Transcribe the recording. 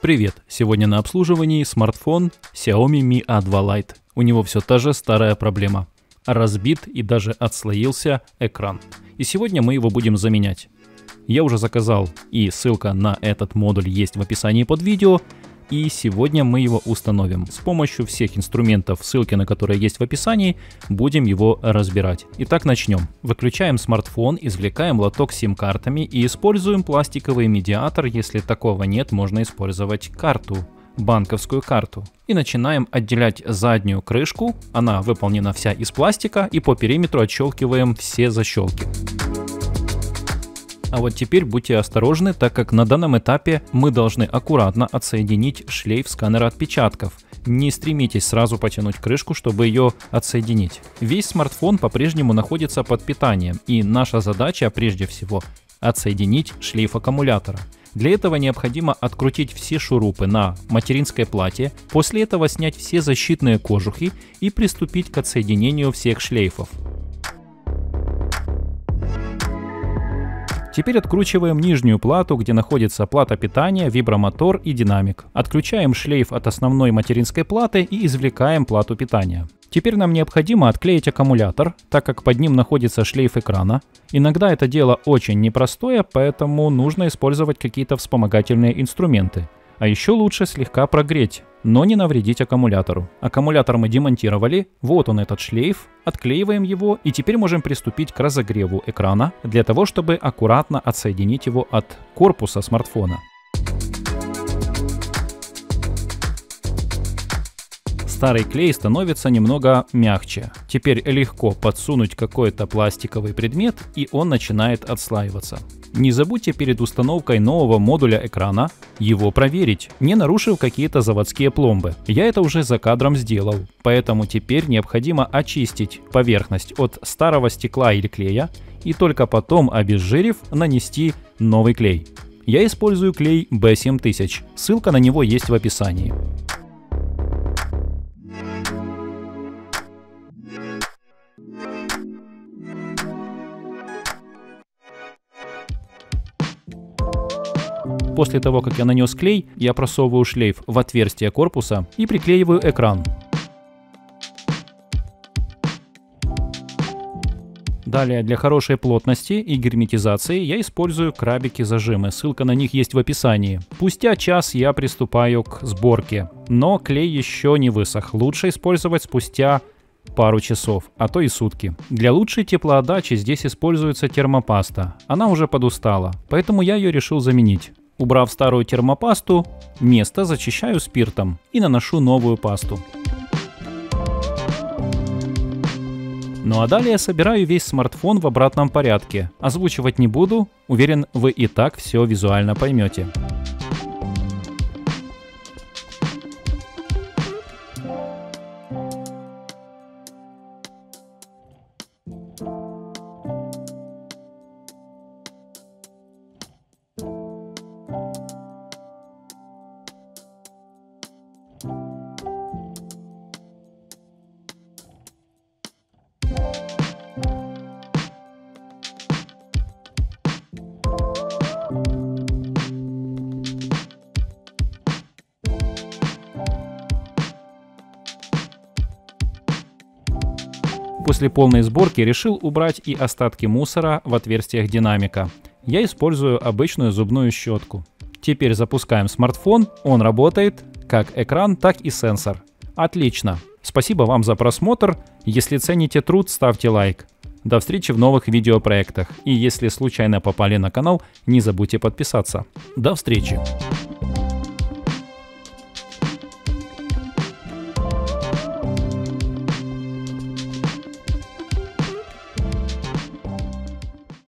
Привет! Сегодня на обслуживании смартфон Xiaomi Mi A2 Lite. У него все та же старая проблема. Разбит и даже отслоился экран. И сегодня мы его будем заменять. Я уже заказал и ссылка на этот модуль есть в описании под видео и сегодня мы его установим. С помощью всех инструментов, ссылки на которые есть в описании, будем его разбирать. Итак, начнем. Выключаем смартфон, извлекаем лоток с сим-картами и используем пластиковый медиатор. Если такого нет, можно использовать карту банковскую карту. И начинаем отделять заднюю крышку. Она выполнена вся из пластика и по периметру отщелкиваем все защелки. А вот теперь будьте осторожны, так как на данном этапе мы должны аккуратно отсоединить шлейф сканера отпечатков. Не стремитесь сразу потянуть крышку, чтобы ее отсоединить. Весь смартфон по-прежнему находится под питанием, и наша задача прежде всего отсоединить шлейф аккумулятора. Для этого необходимо открутить все шурупы на материнской плате, после этого снять все защитные кожухи и приступить к отсоединению всех шлейфов. Теперь откручиваем нижнюю плату, где находится плата питания, вибромотор и динамик. Отключаем шлейф от основной материнской платы и извлекаем плату питания. Теперь нам необходимо отклеить аккумулятор, так как под ним находится шлейф экрана. Иногда это дело очень непростое, поэтому нужно использовать какие-то вспомогательные инструменты. А еще лучше слегка прогреть, но не навредить аккумулятору. Аккумулятор мы демонтировали, вот он этот шлейф, отклеиваем его и теперь можем приступить к разогреву экрана для того, чтобы аккуратно отсоединить его от корпуса смартфона. Старый клей становится немного мягче. Теперь легко подсунуть какой-то пластиковый предмет и он начинает отслаиваться. Не забудьте перед установкой нового модуля экрана его проверить, не нарушив какие-то заводские пломбы. Я это уже за кадром сделал, поэтому теперь необходимо очистить поверхность от старого стекла или клея и только потом, обезжирив, нанести новый клей. Я использую клей B7000, ссылка на него есть в описании. После того, как я нанес клей, я просовываю шлейф в отверстие корпуса и приклеиваю экран. Далее, для хорошей плотности и герметизации я использую крабики-зажимы, ссылка на них есть в описании. Спустя час я приступаю к сборке, но клей еще не высох, лучше использовать спустя пару часов, а то и сутки. Для лучшей теплоотдачи здесь используется термопаста. Она уже подустала, поэтому я ее решил заменить. Убрав старую термопасту, место зачищаю спиртом и наношу новую пасту. Ну а далее собираю весь смартфон в обратном порядке. Озвучивать не буду, уверен вы и так все визуально поймете. После полной сборки решил убрать и остатки мусора в отверстиях динамика. Я использую обычную зубную щетку. Теперь запускаем смартфон, он работает, как экран, так и сенсор. Отлично. Спасибо вам за просмотр. Если цените труд, ставьте лайк. До встречи в новых видеопроектах. И если случайно попали на канал, не забудьте подписаться. До встречи.